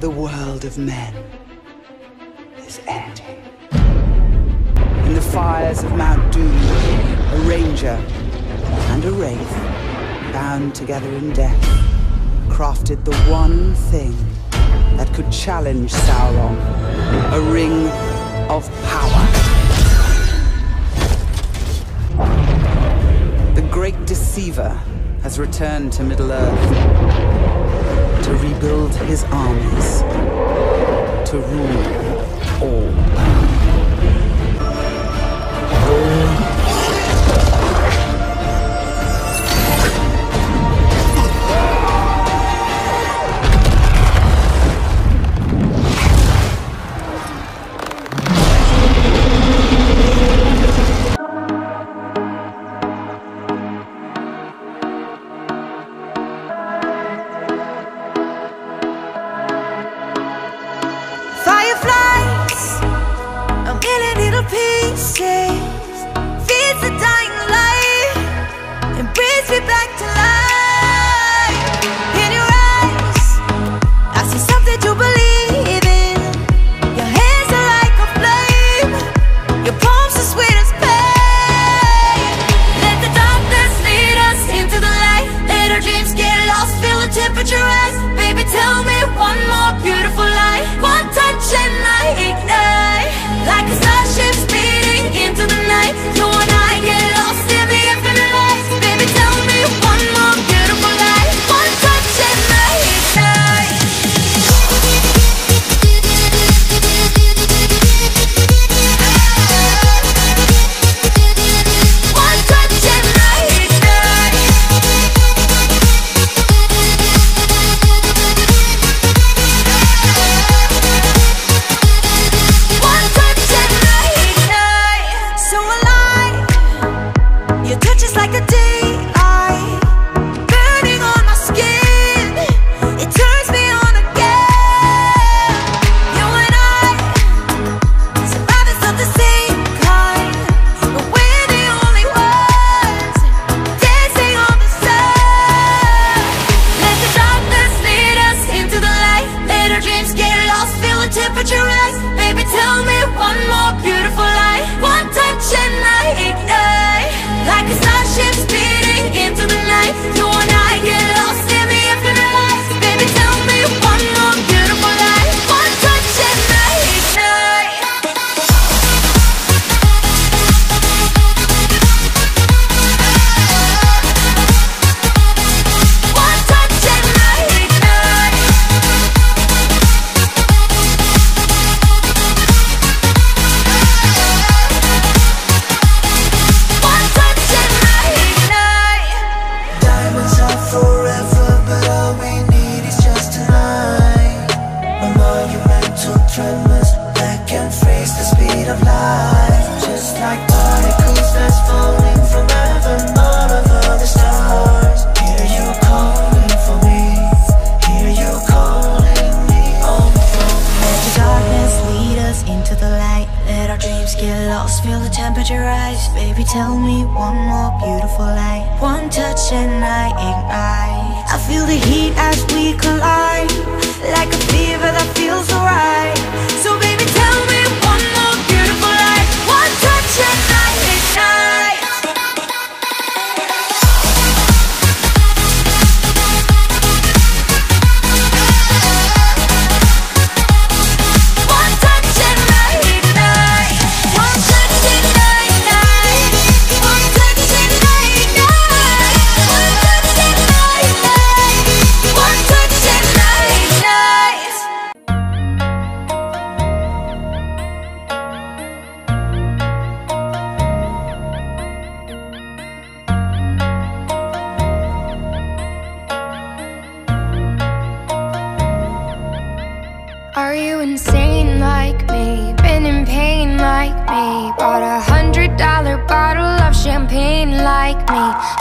the world of men is ending. In the fires of Mount Doom, a ranger and a wraith, bound together in death, crafted the one thing that could challenge Sauron, a ring of power. The great deceiver has returned to Middle-earth to rebuild his armies, to rule all. pieces but you're get lost, feel the temperature rise. Baby, tell me one more beautiful lie. One touch and I ignite. I feel the heat as we collide. Like a fever that feels alright. So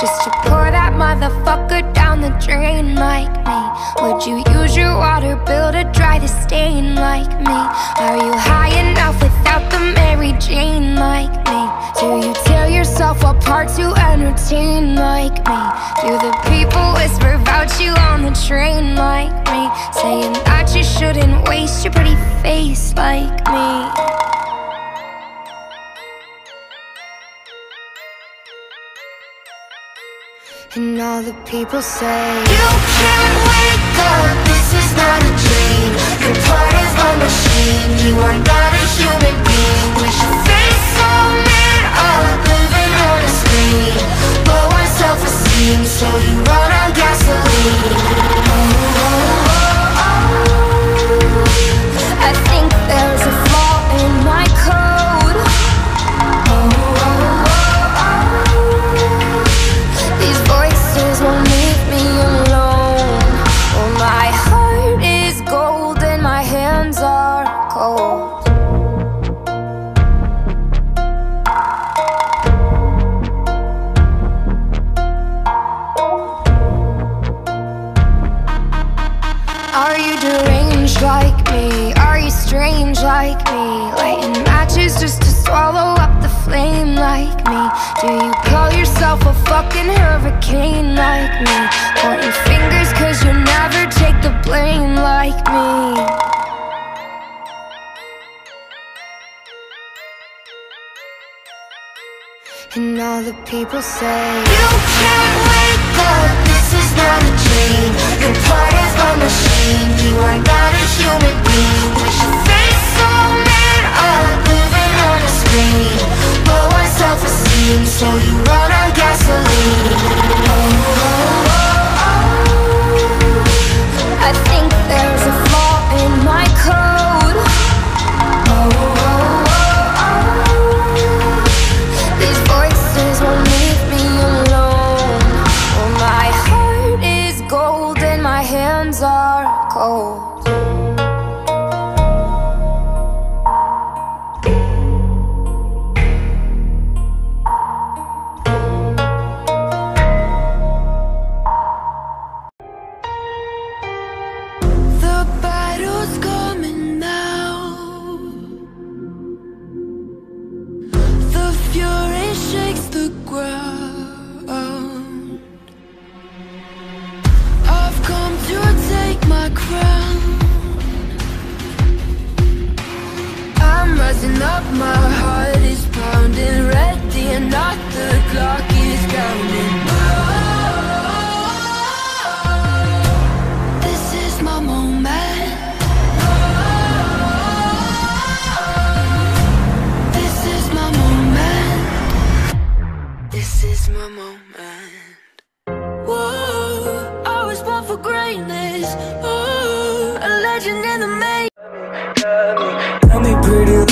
Just to pour that motherfucker down the drain like me Would you use your water bill to dry the stain like me? Are you high enough without the Mary Jane like me? Do you tell yourself apart to entertain like me? Do the people whisper about you on the train like me? Saying that you shouldn't waste your pretty face like me And all the people say You can't wake up, this is not a dream. You're part of a machine, you are not a human being like me? Do you call yourself a fucking hurricane like me? Pointing fingers cause you never take the blame like me. And all the people say You can't wake up, this is not a dream You're part of a machine, you are not a human being With your face so lit up, living on a screen so you run on gasoline I up, my heart is pounding, ready or not, the clock is counting. Oh, this is my moment. This is my moment. This is my moment. I was born for greatness. Oh, a legend in the making.